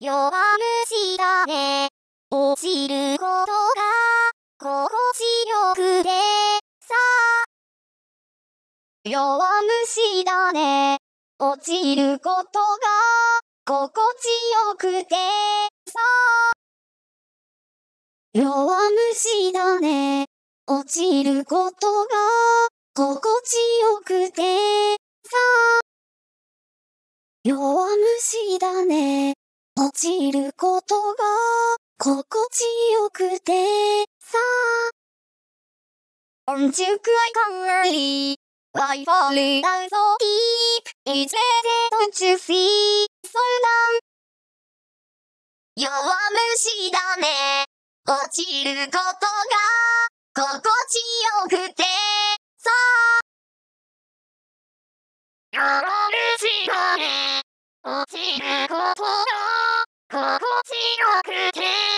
弱虫だね。落ちることが心地よくてさ弱虫だね。落ちることが心地よくてさ弱虫だね。落ちることが心地よくてさ弱虫だね。落ちることが心地よくてさ On to cry come early Why fall down so deep It's ready don't you see So down 弱虫だね落ちることが心地よくてさ弱虫だね落ちることが心地よくて